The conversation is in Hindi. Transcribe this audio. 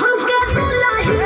हमका तू लाही